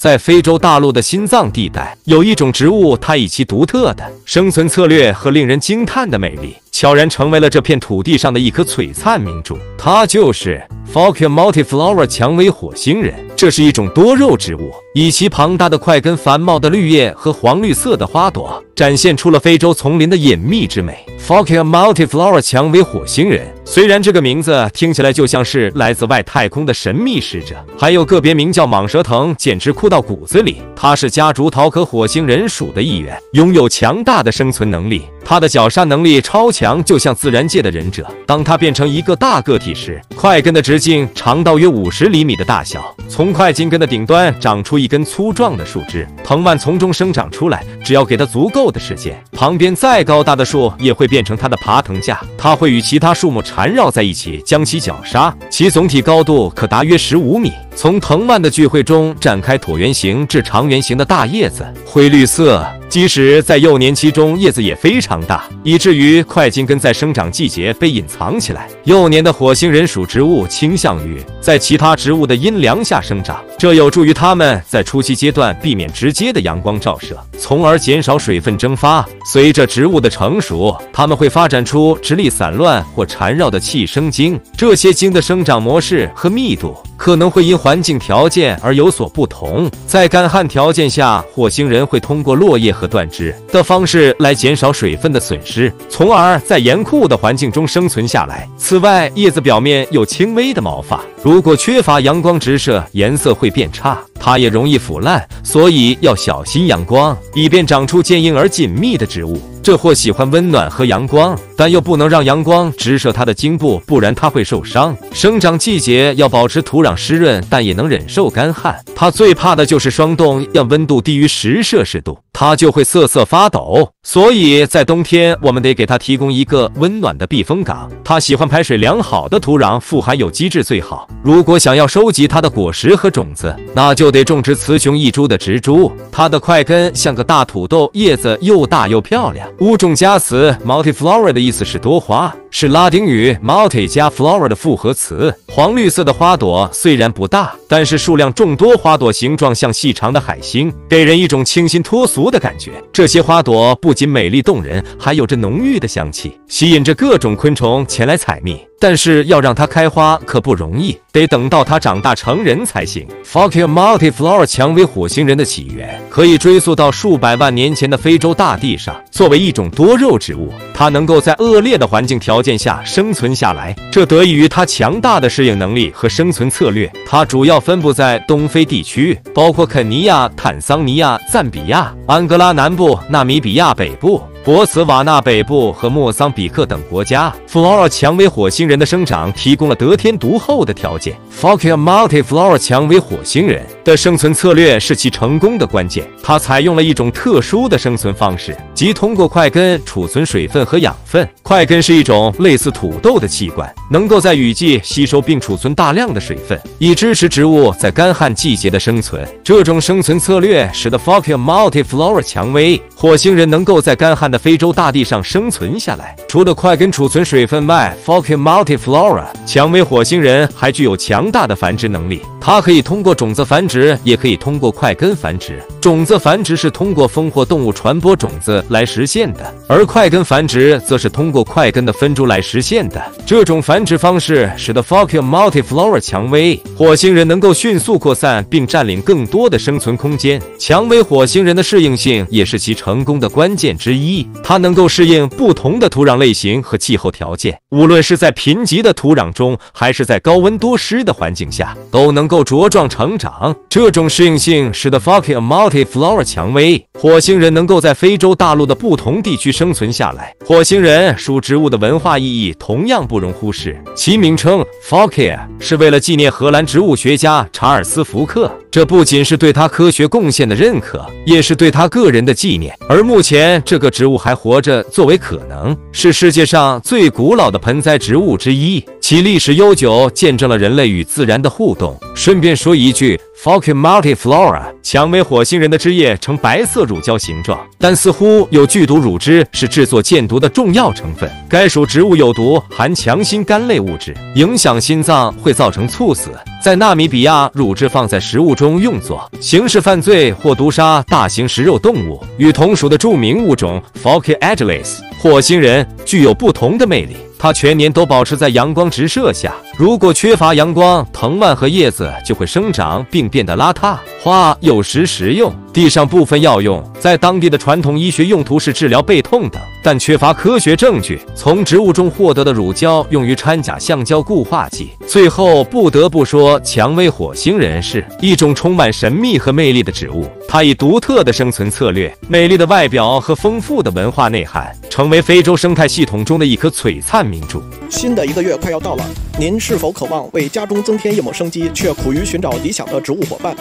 在非洲大陆的心脏地带，有一种植物，它以其独特的生存策略和令人惊叹的美丽，悄然成为了这片土地上的一颗璀璨明珠。它就是 f o c u multiflora 蔷薇火星人。这是一种多肉植物，以其庞大的块根、繁茂的绿叶和黄绿色的花朵，展现出了非洲丛林的隐秘之美。f o c u multiflora 蔷薇火星人，虽然这个名字听起来就像是来自外太空的神秘使者，还有个别名叫蟒蛇藤，简直酷到骨子里。它是家竹桃科火星人属的一员，拥有强大的生存能力。它的绞杀能力超强，就像自然界的忍者。当它变成一个大个体时，块根的直径长到约五十厘米的大小。从块茎根的顶端长出一根粗壮的树枝，藤蔓从中生长出来。只要给它足够的时间，旁边再高大的树也会变成它的爬藤架。它会与其他树木缠绕在一起，将其绞杀。其总体高度可达约十五米。从藤蔓的聚会中展开椭圆形至长圆形的大叶子，灰绿色。即使在幼年期中，叶子也非常大，以至于块茎根在生长季节被隐藏起来。幼年的火星人属植物倾向于在其他植物的阴凉下生长，这有助于它们在初期阶段避免直接的阳光照射，从而减少水分蒸发。随着植物的成熟，它们会发展出直立散乱或缠绕的气生茎，这些茎的生长模式和密度。可能会因环境条件而有所不同。在干旱条件下，火星人会通过落叶和断枝的方式来减少水分的损失，从而在严酷的环境中生存下来。此外，叶子表面有轻微的毛发，如果缺乏阳光直射，颜色会变差。它也容易腐烂，所以要小心阳光，以便长出坚硬而紧密的植物。这货喜欢温暖和阳光，但又不能让阳光直射它的茎部，不然它会受伤。生长季节要保持土壤湿润，但也能忍受干旱。它最怕的就是霜冻，要温度低于十摄氏度，它就会瑟瑟发抖。所以在冬天，我们得给它提供一个温暖的避风港。它喜欢排水良好的土壤，富含有机质最好。如果想要收集它的果实和种子，那就得种植雌雄异株的植株。它的块根像个大土豆，叶子又大又漂亮。物种加词 multi-flower 的意思是多花，是拉丁语 multi 加 flower 的复合词。黄绿色的花朵虽然不大，但是数量众多，花朵形状像细长的海星，给人一种清新脱俗的感觉。这些花朵不仅美丽动人，还有着浓郁的香气，吸引着各种昆虫前来采蜜。但是要让它开花可不容易，得等到它长大成人才行。f o c u multiflora 蔷薇火星人的起源可以追溯到数百万年前的非洲大地上。作为一种多肉植物，它能够在恶劣的环境条件下生存下来，这得益于它强大的适应能力和生存策略。它主要分布在东非地区，包括肯尼亚、坦桑尼亚、赞比亚、安哥拉南部、纳米比亚北部。博茨瓦纳北部和莫桑比克等国家，Flora 蔷薇火星人的生长提供了得天独厚的条件。f o c u multiflora 蔷薇火星人的生存策略是其成功的关键。它采用了一种特殊的生存方式，即通过块根储存水分和养分。块根是一种类似土豆的器官，能够在雨季吸收并储存大量的水分，以支持植物在干旱季节的生存。这种生存策略使得 f o c u multiflora 蔷薇火星人能够在干旱的非洲大地上生存下来，除了块根储存水分外 f o c u multiflora 蔷薇火星人还具有强大的繁殖能力。它可以通过种子繁殖，也可以通过块根繁殖。种子繁殖是通过风或动物传播种子来实现的，而块根繁殖则是通过块根的分株来实现的。这种繁殖方式使得 f o c u multiflora 蔷薇火星人能够迅速扩散并占领更多的生存空间。蔷薇火星人的适应性也是其成功的关键之一。它能够适应不同的土壤类型和气候条件，无论是在贫瘠的土壤中，还是在高温多湿的环境下，都能够茁壮成长。这种适应性使得 f o c u multiflora 蔷薇火星人能够在非洲大陆的不同地区生存下来。火星人属植物的文化意义同样不容忽视，其名称 f o c u 是为了纪念荷兰植物学家查尔斯·福克。这不仅是对他科学贡献的认可，也是对他个人的纪念。而目前，这个植物还活着，作为可能是世界上最古老的盆栽植物之一，其历史悠久，见证了人类与自然的互动。顺便说一句 Falcon multiflora，蔷薇火星人的枝叶呈白色乳胶形状，但似乎有剧毒乳汁是制作箭毒的重要成分。该属植物有毒，含强心苷类物质，影响心脏，会造成猝死。在纳米比亚，乳汁放在食物中用作刑事犯罪或毒杀大型食肉动物。与同属的著名物种 Falcon agilis 火星人具有不同的魅力。它全年都保持在阳光直射下，如果缺乏阳光，藤蔓和叶子就会生长并变得邋遢。花有时食用，地上部分药用，在当地的传统医学用途是治疗背痛等，但缺乏科学证据。从植物中获得的乳胶用于掺假橡胶固化剂。最后不得不说，蔷薇火星人是一种充满神秘和魅力的植物。它以独特的生存策略、美丽的外表和丰富的文化内涵，成为非洲生态系统中的一颗璀璨明珠。新的一个月快要到了，您是否渴望为家中增添一抹生机，却苦于寻找理想的植物伙伴？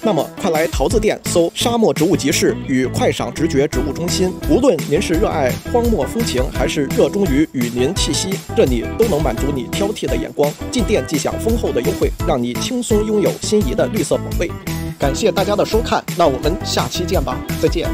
那么，快来桃子店搜“沙漠植物集市”与“快赏直觉植物中心”。无论您是热爱荒漠风情，还是热衷于雨林气息，这里都能满足你挑剔的眼光。进店即享丰厚的优惠，让你轻松拥有心仪的绿色宝贝。感谢大家的收看，那我们下期见吧，再见。